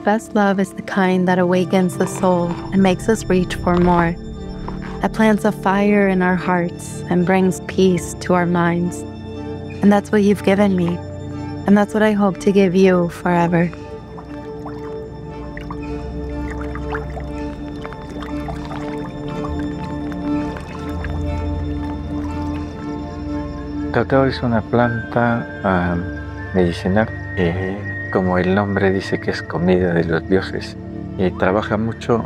best love is the kind that awakens the soul and makes us reach for more, that plants a fire in our hearts and brings peace to our minds. And that's what you've given me, and that's what I hope to give you forever. Cacao es una planta uh, medicinal, eh, como el nombre dice que es comida de los dioses, y trabaja mucho,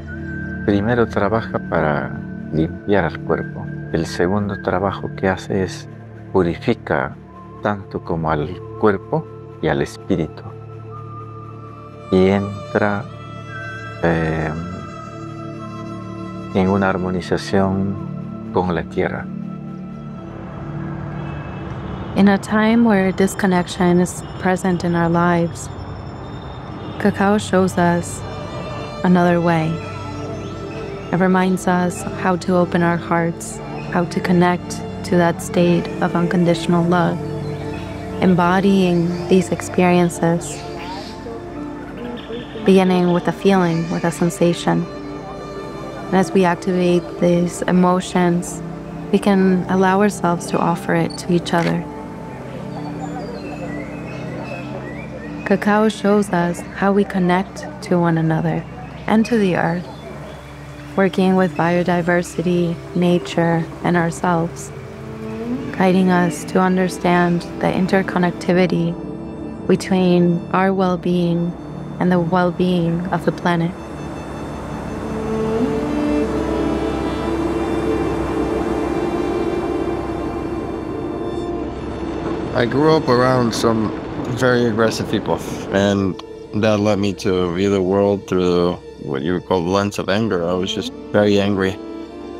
primero trabaja para limpiar al cuerpo, el segundo trabajo que hace es purifica tanto como al cuerpo y al espíritu, y entra eh, en una armonización con la tierra. In a time where disconnection is present in our lives, cacao shows us another way. It reminds us how to open our hearts, how to connect to that state of unconditional love, embodying these experiences, beginning with a feeling, with a sensation. And as we activate these emotions, we can allow ourselves to offer it to each other. Cacao shows us how we connect to one another and to the earth, working with biodiversity, nature, and ourselves, guiding us to understand the interconnectivity between our well being and the well being of the planet. I grew up around some very aggressive people, and that led me to view the world through what you would call the lens of anger. I was just very angry,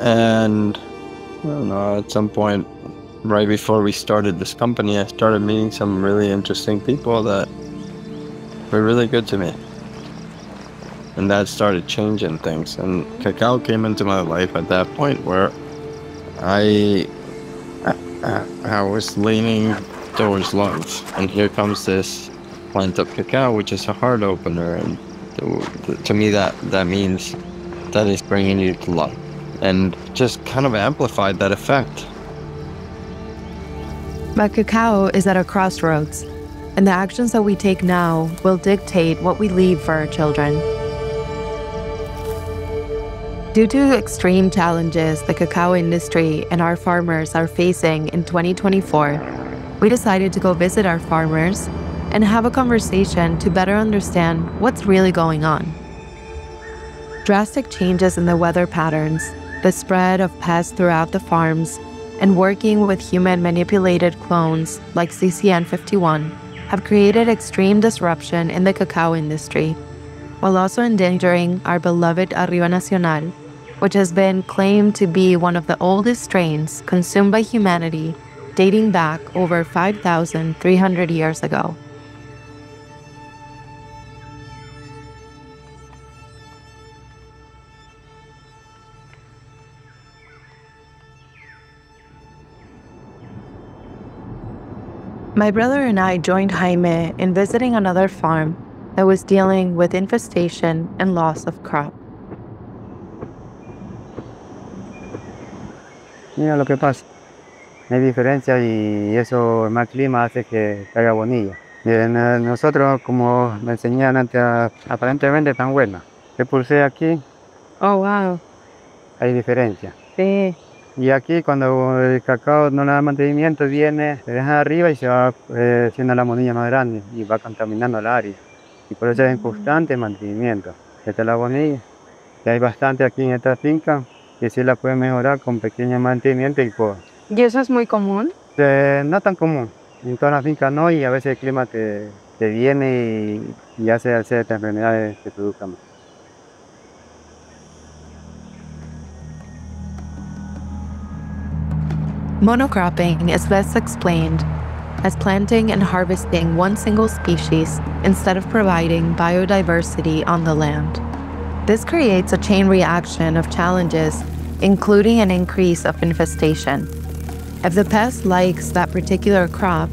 and I don't know. At some point, right before we started this company, I started meeting some really interesting people that were really good to me, and that started changing things. And cacao came into my life at that point where I I, I was leaning towards love. And here comes this plant of cacao, which is a heart opener. And to, to me, that, that means that is bringing you to love. And just kind of amplified that effect. But cacao is at a crossroads, and the actions that we take now will dictate what we leave for our children. Due to extreme challenges the cacao industry and our farmers are facing in 2024, we decided to go visit our farmers and have a conversation to better understand what's really going on. Drastic changes in the weather patterns, the spread of pests throughout the farms, and working with human manipulated clones like CCN51 have created extreme disruption in the cacao industry, while also endangering our beloved Arriba Nacional, which has been claimed to be one of the oldest strains consumed by humanity dating back over 5,300 years ago. My brother and I joined Jaime in visiting another farm that was dealing with infestation and loss of crop. Mira lo que pasa. Hay diferencia y eso, el mal clima hace que caiga bonilla. Bien, nosotros, como me enseñaban antes, aparentemente tan buena. Que pulsé aquí. Oh, wow. Hay diferencia. Sí. Y aquí cuando el cacao no le da mantenimiento, viene, se deja arriba y se va eh, haciendo la monilla más grande y va contaminando el área. Y por eso es constante mantenimiento. Esta es la bonilla. Y hay bastante aquí en esta finca que sí la puede mejorar con pequeño mantenimiento y por ¿Y eso es muy común? Eh, no tan común. En todas las fincas no, y a veces el clima te, te viene y, y hace hacer estas enfermedades que produzcan. Monocropping is best explained as planting and harvesting one single species instead of providing biodiversity on the land. This creates a chain reaction of challenges, including an increase of infestation. If the pest likes that particular crop,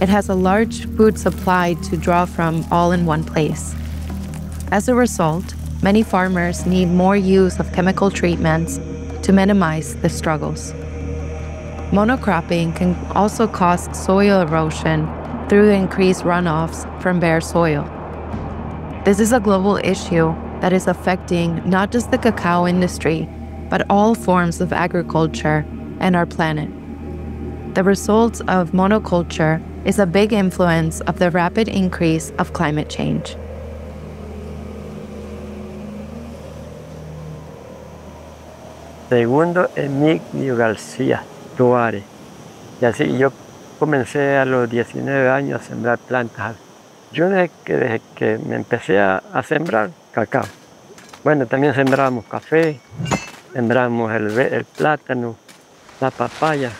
it has a large food supply to draw from all in one place. As a result, many farmers need more use of chemical treatments to minimize the struggles. Monocropping can also cause soil erosion through increased runoffs from bare soil. This is a global issue that is affecting not just the cacao industry, but all forms of agriculture and our planet. The results of monoculture is a big influence of the rapid increase of climate change. Segundo, Emilio García Tuare. Y así yo comencé a los 19 años a sembrar plantas. Yo desde que, desde que me empecé a, a sembrar cacao. Bueno, también sembrábamos café, sembramos el, el plátano, la papaya,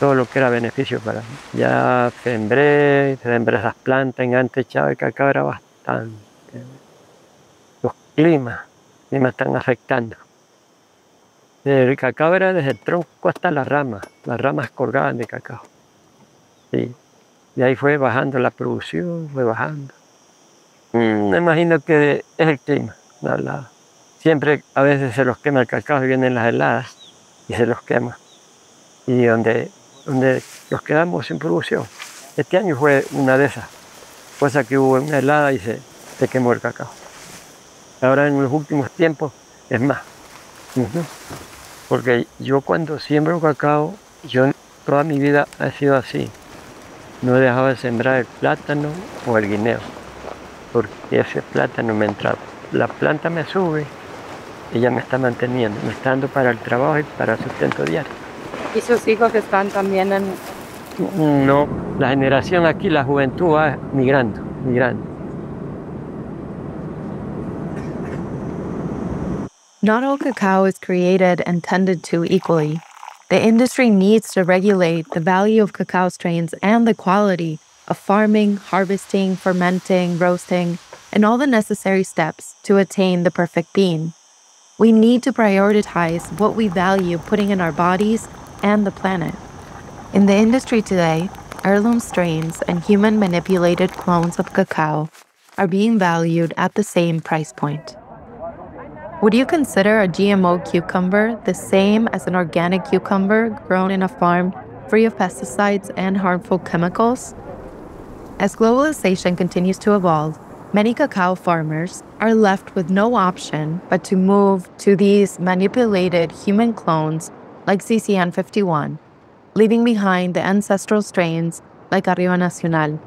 todo lo que era beneficio para mí. Ya sembré, sembré esas plantas en antes el cacao era bastante. Los climas, me están afectando. El cacao era desde el tronco hasta las ramas, las ramas colgaban de cacao. Sí. Y ahí fue bajando la producción, fue bajando. Mm, me imagino que es el clima, la, Siempre a veces se los quema el cacao y vienen las heladas y se los quema. Y donde, donde los quedamos sin producción. Este año fue una de esas, cosa que hubo una helada y se, se quemó el cacao. Ahora en los últimos tiempos es más. Porque yo cuando siembro cacao, yo toda mi vida ha sido así. No he dejado de sembrar el plátano o el guineo, porque ese plátano me entra. La planta me sube, ella me está manteniendo, me está dando para el trabajo y para el sustento diario. ¿Y sus hijos están también en...? No, la generación aquí, la juventud va migrando, migrando. Not all cacao is created and tended to equally. The industry needs to regulate the value of cacao strains and the quality of farming, harvesting, fermenting, roasting, and all the necessary steps to attain the perfect bean. We need to prioritize what we value putting in our bodies and the planet. In the industry today, heirloom strains and human manipulated clones of cacao are being valued at the same price point. Would you consider a GMO cucumber the same as an organic cucumber grown in a farm free of pesticides and harmful chemicals? As globalization continues to evolve, many cacao farmers are left with no option but to move to these manipulated human clones like CCN 51, leaving behind the ancestral strains like Arriba Nacional,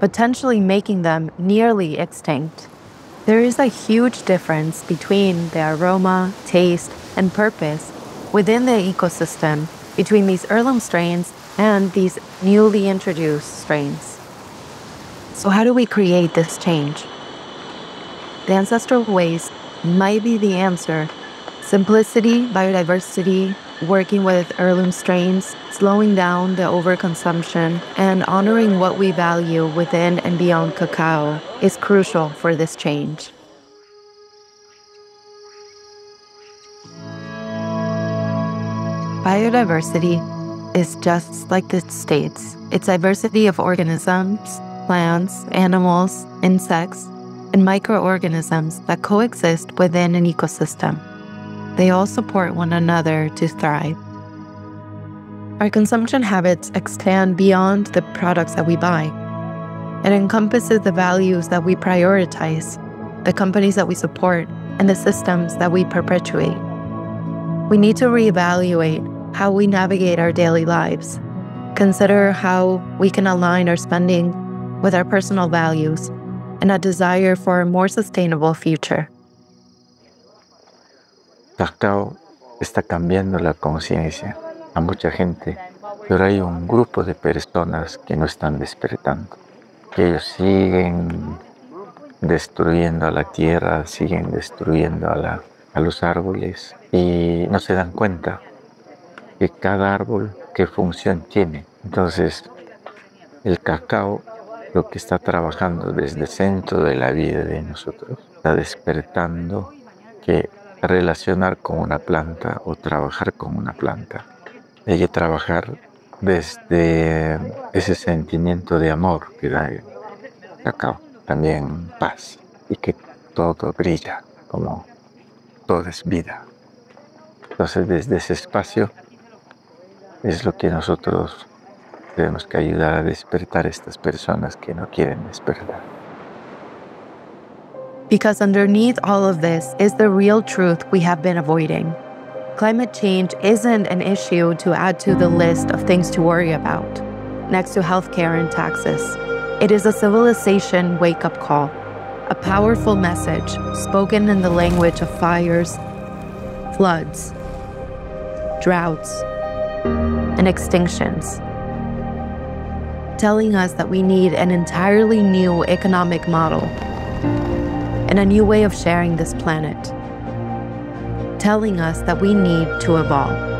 potentially making them nearly extinct. There is a huge difference between the aroma, taste, and purpose within the ecosystem between these heirloom strains and these newly introduced strains. So, how do we create this change? The ancestral ways might be the answer. Simplicity, biodiversity, working with heirloom strains, slowing down the overconsumption, and honoring what we value within and beyond cacao is crucial for this change. Biodiversity is just like the states. It's diversity of organisms, plants, animals, insects, and microorganisms that coexist within an ecosystem. They all support one another to thrive. Our consumption habits extend beyond the products that we buy. It encompasses the values that we prioritize, the companies that we support, and the systems that we perpetuate. We need to reevaluate how we navigate our daily lives, consider how we can align our spending with our personal values and a desire for a more sustainable future. Cacao está cambiando la conciencia a mucha gente, pero hay un grupo de personas que no están despertando, que ellos siguen destruyendo a la tierra, siguen destruyendo a, los árboles y no se dan cuenta que cada árbol qué función tiene. Entonces, el cacao lo que está trabajando desde el centro de la vida de nosotros, está despertando que relacionar con una planta o trabajar con una planta. Hay que trabajar desde ese sentimiento de amor que da cacao, también paz, y que todo brilla, como todo es vida. Entonces desde ese espacio es lo que nosotros tenemos que ayudar a despertar a estas personas que no quieren despertar. Because underneath all of this is the real truth we have been avoiding. Climate change isn't an issue to add to the list of things to worry about, next to healthcare and taxes. It is a civilization wake up call, a powerful message spoken in the language of fires, floods, droughts, and extinctions, telling us that we need an entirely new economic model and a new way of sharing this planet, telling us that we need to evolve.